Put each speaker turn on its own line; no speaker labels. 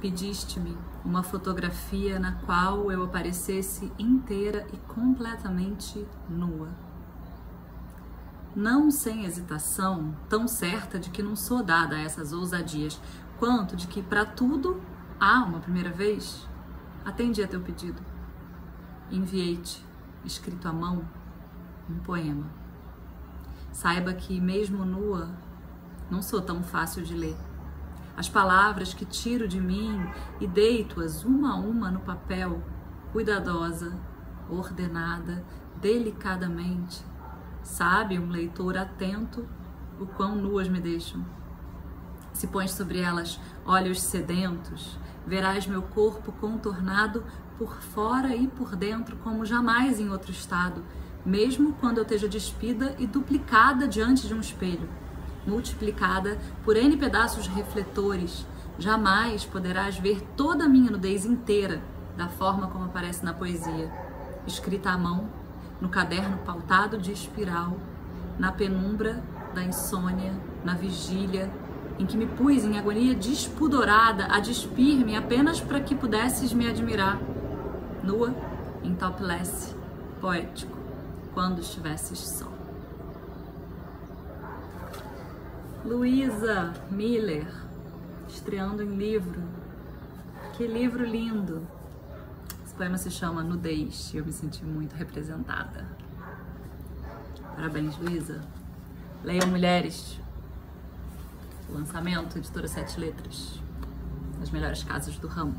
Pediste-me uma fotografia na qual eu aparecesse inteira e completamente nua. Não sem hesitação, tão certa de que não sou dada a essas ousadias, quanto de que para tudo há uma primeira vez, atendi a teu pedido. Enviei-te, escrito à mão, um poema. Saiba que, mesmo nua, não sou tão fácil de ler as palavras que tiro de mim e deito-as uma a uma no papel, cuidadosa, ordenada, delicadamente. Sabe um leitor atento o quão nuas me deixam. Se pões sobre elas olhos sedentos, verás meu corpo contornado por fora e por dentro como jamais em outro estado, mesmo quando eu esteja despida e duplicada diante de um espelho multiplicada por N pedaços refletores, jamais poderás ver toda a minha nudez inteira da forma como aparece na poesia, escrita à mão, no caderno pautado de espiral, na penumbra da insônia, na vigília, em que me pus em agonia despudorada a despir-me apenas para que pudesses me admirar, nua, em topless, poético, quando estivesses só. Luísa Miller, estreando em livro. Que livro lindo! Esse poema se chama Nudez e eu me senti muito representada. Parabéns, Luísa. Leiam Mulheres. Lançamento, editora Sete Letras. Das melhores casas do ramo.